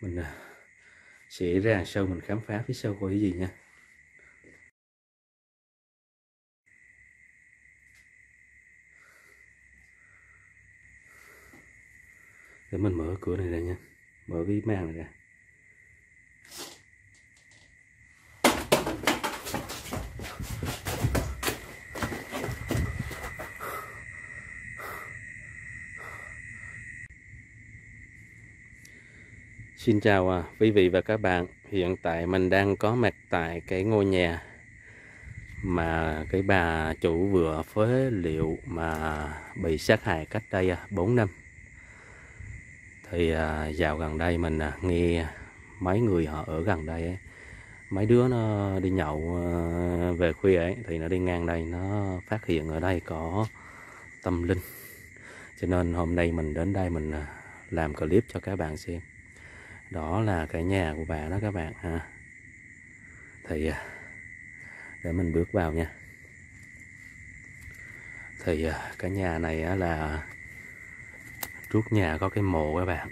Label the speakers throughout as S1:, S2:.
S1: mình à, sẽ ra sau mình khám phá phía sau coi cái gì nha. Để mình mở cửa này ra nha. Mở cái màn này ra. Xin chào à, quý vị và các bạn. Hiện tại mình đang có mặt tại cái ngôi nhà mà cái bà chủ vừa phế liệu mà bị sát hại cách đây à, 4 năm. Thì à, dạo gần đây mình à, nghe mấy người họ ở gần đây ấy, mấy đứa nó đi nhậu à, về khuya ấy thì nó đi ngang đây nó phát hiện ở đây có tâm linh. Cho nên hôm nay mình đến đây mình à, làm clip cho các bạn xem đó là cái nhà của bà đó các bạn, ha. Thì à, để mình bước vào nha. Thì à, cái nhà này là trước nhà có cái mộ các bạn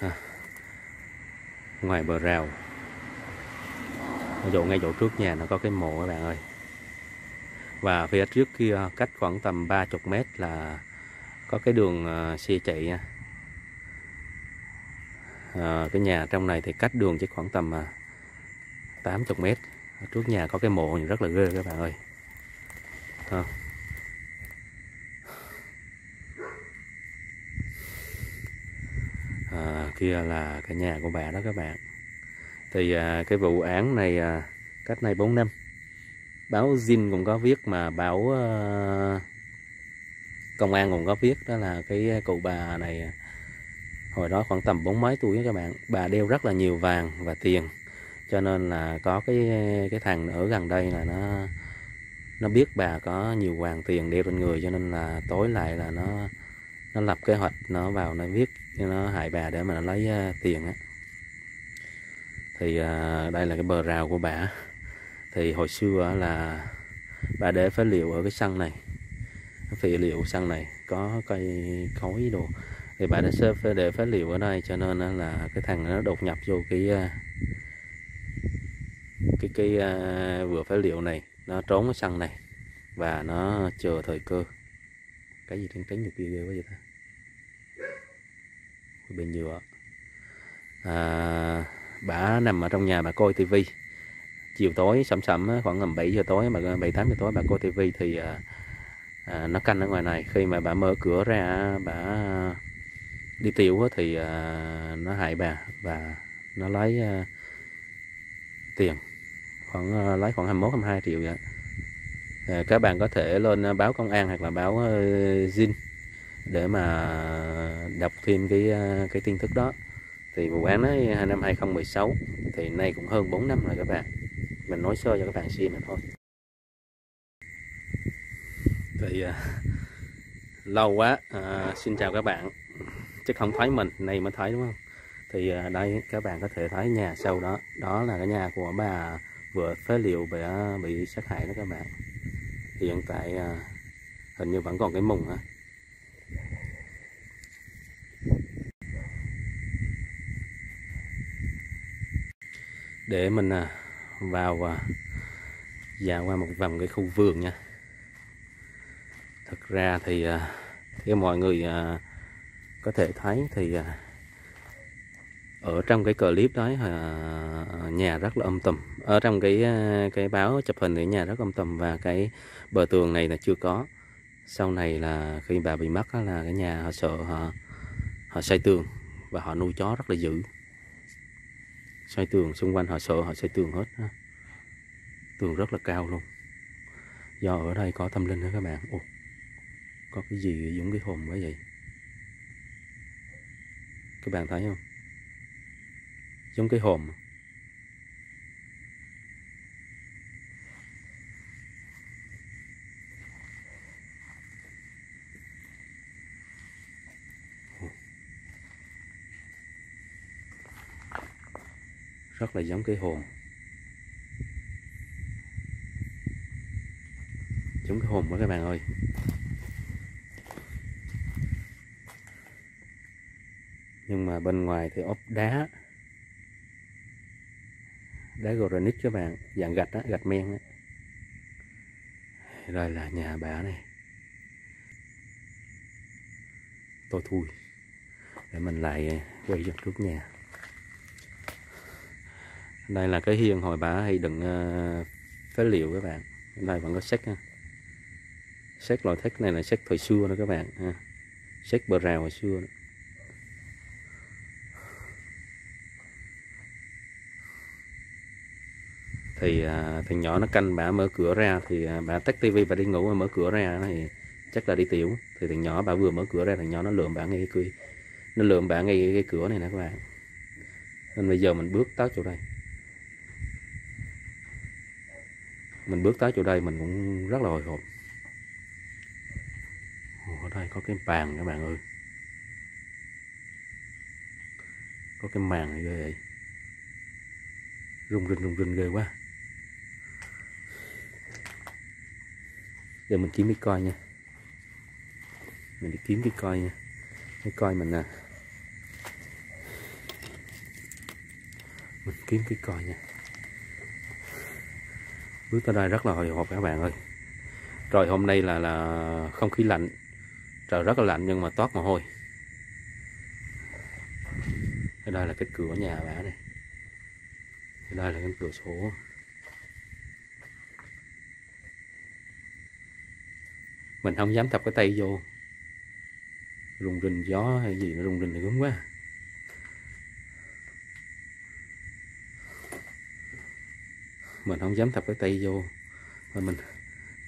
S1: ha. ngoài bờ rào. Ở chỗ, ngay chỗ trước nhà nó có cái mộ các bạn ơi. Và phía trước kia, cách khoảng tầm 30 mét là có cái đường à, xe chạy nha à, cái nhà trong này thì cách đường chỉ khoảng tầm à, 80 mét. Trước nhà có cái mộ rất là ghê các bạn ơi. À. À, kia là cái nhà của bà đó các bạn. Thì à, cái vụ án này à, cách này 4 năm. Báo Zin cũng có viết mà báo à, công an cũng có viết đó là cái cụ bà này hồi đó khoảng tầm bốn mấy tuổi các bạn bà đeo rất là nhiều vàng và tiền. Cho nên là có cái cái thằng ở gần đây là nó nó biết bà có nhiều vàng tiền đeo trên người cho nên là tối lại là nó nó lập kế hoạch nó vào nó viết nó hại bà để mà nó lấy uh, tiền á. Thì uh, đây là cái bờ rào của bà. Thì hồi xưa là bà để phế liệu ở cái sân này phế liệu sân này có cây cối đồ thì bà đã xếp để phế liệu ở đây cho nên là cái thằng nó đột nhập vô cái ờ, cái cái ờ, vừa phế liệu này. Nó trốn ở sân này và nó chờ thời cơ. Cái gì trắng trắng được kia ghê quá vậy ta? Bên dừa à, bà nằm ở trong nhà bà coi tivi. Chiều tối sẩm sẩm khoảng tầm 7 giờ tối mà 7 8 giờ tối bà coi tivi thì à, à, nó canh ở ngoài này. Khi mà bà mở cửa ra bà đi tiêu thì à, nó hại bà và nó lấy à, tiền khoảng à, lấy khoảng 21 22 triệu vậy. Ờ, các bạn có thể lên báo công an hoặc là báo ờ, Zin để mà đọc thêm cái cái tin tức đó. Thì vụ án ấy năm 2016 thì nay cũng hơn 4 năm rồi các bạn. Mình nói sơ cho các bạn xem mà thôi. Thì uh, lâu quá uh, xin chào các bạn chứ không thấy mình này mới thấy, đúng không? Thì à, đây, các bạn có thể thấy nhà sau đó đó là cái nhà của bà vừa phế liệu bị bị sát hại đó các bạn. Hiện tại à, hình như vẫn còn cái mùng á. Để mình à, vào dạo qua một vòng cái khu vườn nha. Thật ra thì theo mọi người có thể thấy thì à, ở trong cái clip đó à, nhà rất là âm tùm ở trong cái à, cái báo chụp hình thì nhà rất âm tùm và cái bờ tường này là chưa có. Sau này là khi bà bị mất là cái nhà họ sợ họ họ xây tường và họ nuôi chó rất là dữ. Xây tường xung quanh họ sợ họ xây tường hết tường rất là cao luôn. Do ở đây có tâm linh đó các bạn. Ồ, có cái gì giống cái hồn quá vậy? Các bạn thấy không? Giống cái hòm rất là giống cái hồn. Giống cái hồn đó các bạn ơi. Nhưng mà bên ngoài thì ốp đá. Đá granite các bạn, dạng gạch á, gạch men á. Đây là nhà bà này. Tôi thui, để mình lại quay cho trước nhà. Đây là cái hiên hồi bà hay đựng ờ, phế liệu các bạn. Đây vẫn có sách ha. Sách loại thép này là sách thời xưa đó các bạn ha. Sách bờ rào hồi xưa đó. Thì à, thằng nhỏ nó canh bà mở cửa ra thì à, bà tắt tivi và đi ngủ mà mở cửa ra thì chắc là đi tiểu. Thì thằng nhỏ bà vừa mở cửa ra thằng nhỏ nó lượm bà ngay cái nó lượm bà ngay cái, cái cửa này nè các bạn. Nên bây giờ mình bước tới chỗ đây. Mình bước tới chỗ đây mình cũng rất là hồi hộp. Ở đây có cái bàn các bạn ơi. Có cái màn này ghê vậy. Rung rinh rung rinh ghê quá. Giờ mình kiếm cái coi nha. Mình đi kiếm cái coi nha. Cái coi mình nè. Mình kiếm cái coi nha. Bước tới đây rất là hồi hộp các bạn ơi. Rồi hôm nay là là không khí lạnh. Trời rất là lạnh nhưng mà toát mồ hôi. Đây là cái cửa nhà bà này. Đây là cái cửa sổ. Mình không dám tập cái tay vô. Rung rinh gió hay gì nó rung rinh thì gớm quá. Mình không dám tập cái tay vô. Mà mình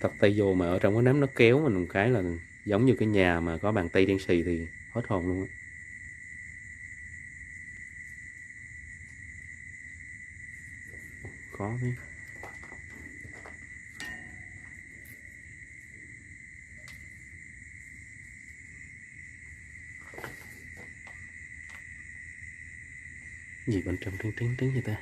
S1: tập tay vô mà ở trong cái nắm nó kéo mình một cái là giống như cái nhà mà có bàn tay đen xì thì hết hồn luôn á. Khó biết gì bên trong tiếng tiếng tiếng vậy ta?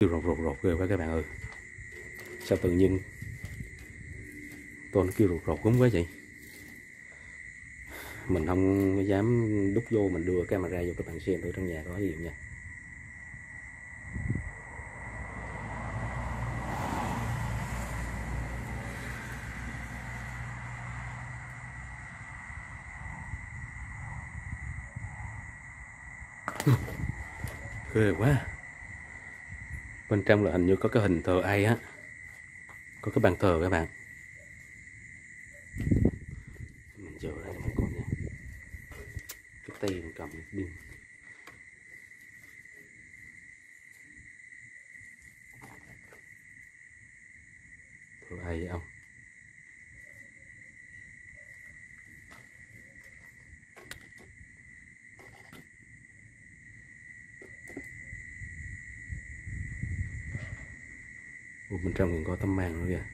S1: Kêu rột rột rột ghê quá các bạn ơi. Sao tự nhiên tôi nó kêu rột rột đúng quá vậy? Mình không dám đút vô, mình đưa camera vô các bạn xem thử trong nhà có gì nha? Ghê quá. Bên trong là hình như có cái hình thờ ai á. Có cái bàn thờ các bạn. Mình chờ đây mấy con nha. Cái tay mình cầm pin thờ ai không Ủa, bên trong còn có tấm màn nữa kìa.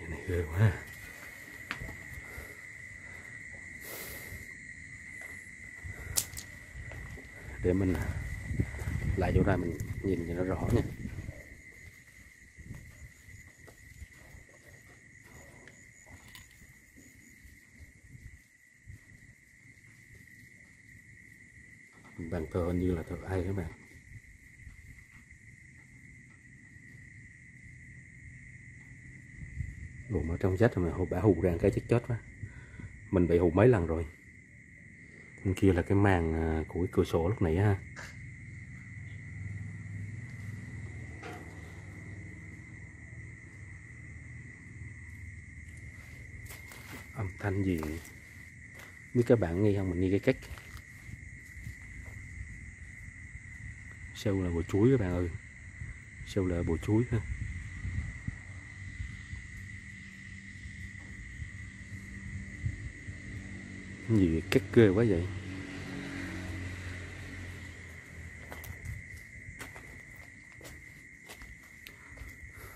S1: Nhà này ghê quá. Để mình à, lại chỗ ra mình nhìn cho nó rõ nha. Thơ như là thơ ai các bạn buồn ở trong chết mà bả hù ra cái chết chết quá. Mình bị hù mấy lần rồi? Bên kia là cái màn à, của cái cửa sổ lúc nãy ha. Âm thanh gì? Biết các bạn nghe không? Mình nghe cái cách. Sâu là bồ chuối các bạn ơi. Sâu là bồ chuối ha. Gì cắt ghê quá vậy.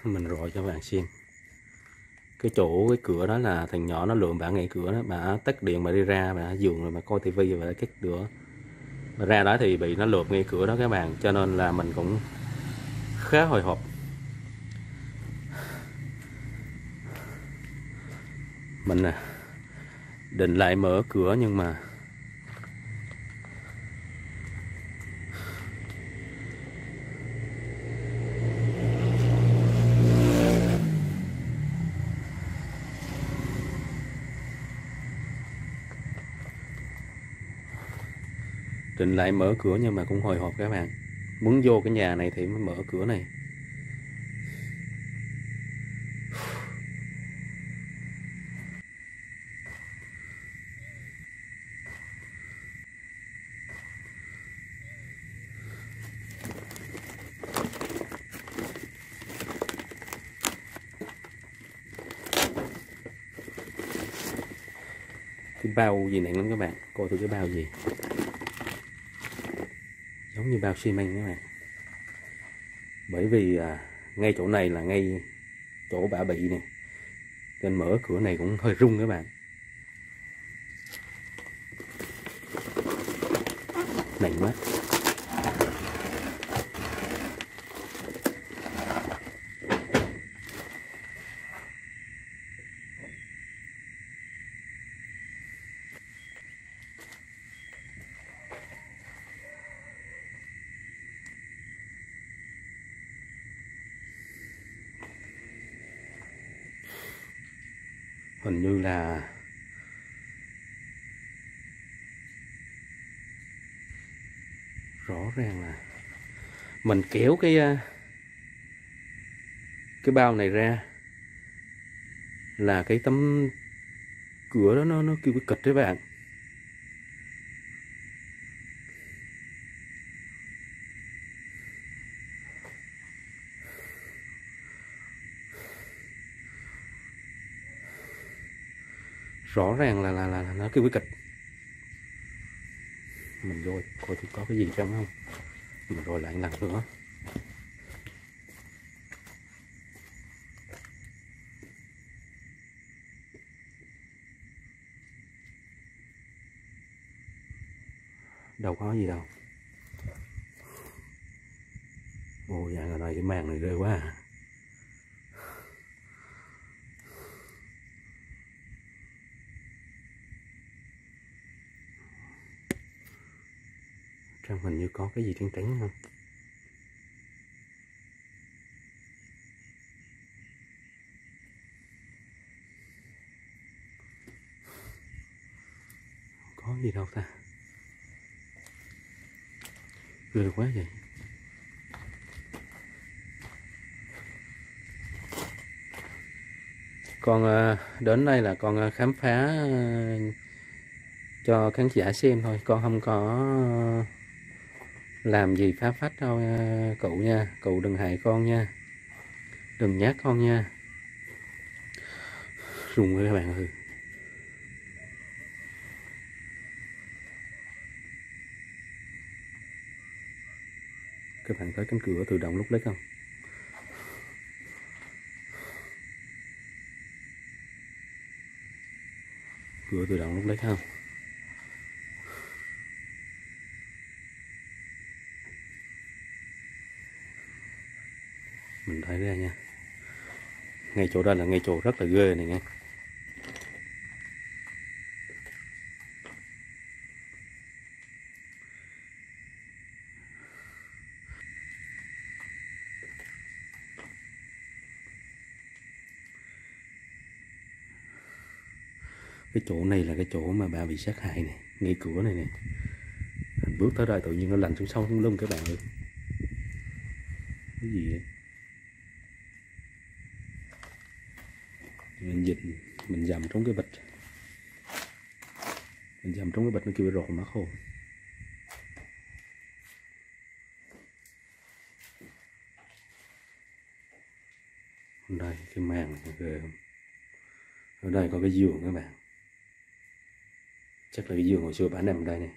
S1: Mình rồi cho bạn xem. Cái chỗ, cái cửa đó là thằng nhỏ nó lượm bạn ngay cửa đó. Bà tắt điện mà đi ra bà giường rồi mà coi tivi và cắt cửa ra đó thì bị nó lượt ngay cửa đó các bạn, cho nên là mình cũng khá hồi hộp. Mình à, định lại mở cửa nhưng mà định lại mở cửa nhưng mà cũng hồi hộp các bạn. Muốn vô cái nhà này thì mới mở cửa này. Cái bao gì nặng lắm các bạn? Coi thử cái bao gì giống như bao xi măng các bạn. Bởi vì à, ngay chỗ này là ngay chỗ bả bị nè nên mở cửa này cũng hơi rung các bạn. Nặng quá. Hình như là rõ ràng là mình kéo cái ờ, cái bao này ra là cái tấm cửa đó nó nó kêu cái kịch đấy bạn. Rõ ràng là là là, là nó cái quy kịch. Mình vô coi thì có cái gì trong không? Mình rồi lại lần nữa. Đâu có gì đâu. Ôi, dạ là này cái màn này rơi quá à. Trong hình như có cái gì trắng trắng không? Có gì đâu ta. Ghê quá vậy. Con ờ, đến đây là con ờ, khám phá ờ, cho khán giả xem thôi. Con không có làm gì phá phách đâu à, cụ nha. Cụ đừng hại con nha. Đừng nhát con nha. Rùng các bạn ơi. Các bạn thấy cánh cửa tự động lúc lấy không? Cửa tự động lúc lấy không? Thấy nha. Ngay chỗ đây là ngay chỗ rất là ghê này nha. Cái chỗ này là cái chỗ mà bà bị sát hại này, ngay cửa này nè bước tới đây tự nhiên nó lạnh xuống sâu xuống lưng các bạn ơi. Cái gì vậy mình dịch mình dầm trong cái bịch. Mình dầm trong cái bịch nó kêu rột mắt khô. Đây cái màng, ghê không ở đây có cái giường các bạn. Chắc là cái giường hồi xưa bán nằm ở đây này.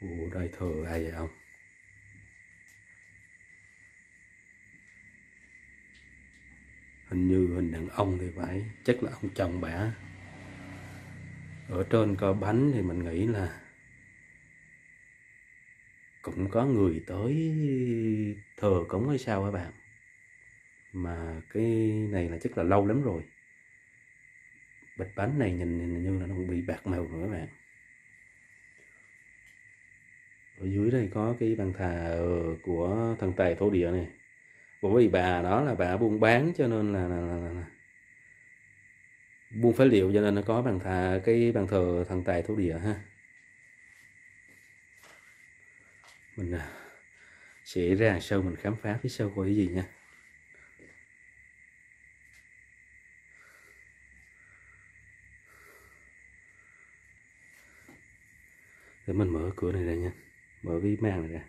S1: Ủa đây thờ ai vậy ông? Hình như hình đàn ông thì phải chắc là ông chồng bả ở trên có bánh thì mình nghĩ là cũng có người tới thờ cúng hay sao các bạn? Mà cái này là chắc là lâu lắm rồi. Bịch bánh này nhìn, nhìn như là nó bị bạc màu rồi các bạn ở dưới đây có cái bàn thờ của thần tài thổ địa này. Bởi vì bà đó là bà buôn bán cho nên là, là, là, là buôn phế liệu cho nên nó có bàn thờ cái bàn thờ thần tài thổ địa ha. Mình à, sẽ ra sau mình khám phá phía sau coi cái gì nha. Để mình mở cửa này ra nha mở cái màng này ra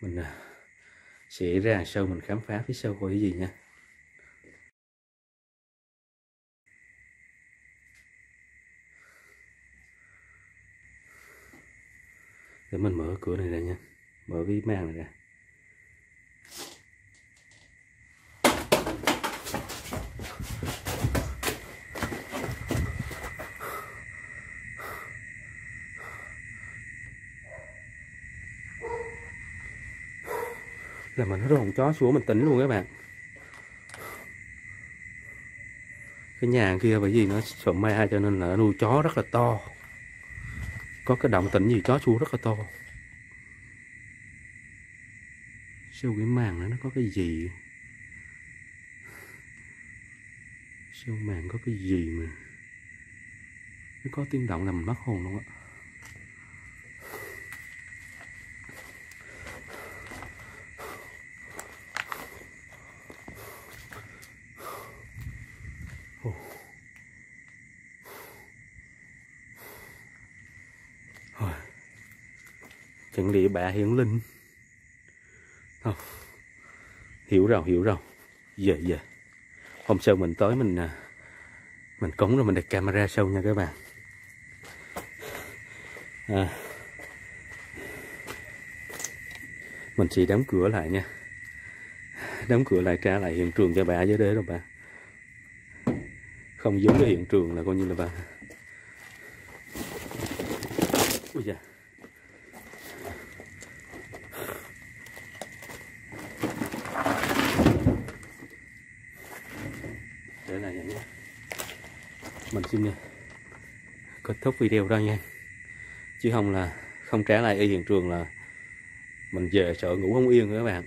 S1: mình à, sẽ ra sau mình khám phá phía sau coi cái gì nha. Để mình mở cửa này ra nha. Mở cái màn này ra. Là mình nó rồng chó xuống mình tỉnh luôn các bạn. Cái nhà kia bởi vì nó sợ ma cho nên là nuôi chó rất là to có cái động tĩnh gì chó chua rất là to. Sau cái màn này nó có cái gì? Sau màn có cái gì mà? Nó có tiếng động làm mất hồn luôn á. Chẳng địa bà hiển linh. Không. Hiểu rồi hiểu rồi. Giờ giờ hôm sau mình tới mình à, mình cúng rồi mình đặt camera sâu nha các bạn. À, mình sẽ đóng cửa lại nha. Đóng cửa lại trả lại hiện trường cho bà dưới đấy rồi bà. Không giống cái hiện trường là coi như là bà. Ui da để là vậy nha mình xin ờ, kết thúc video đó nha chứ không là không trả lại ở hiện trường là mình về sợ ngủ không yên các bạn.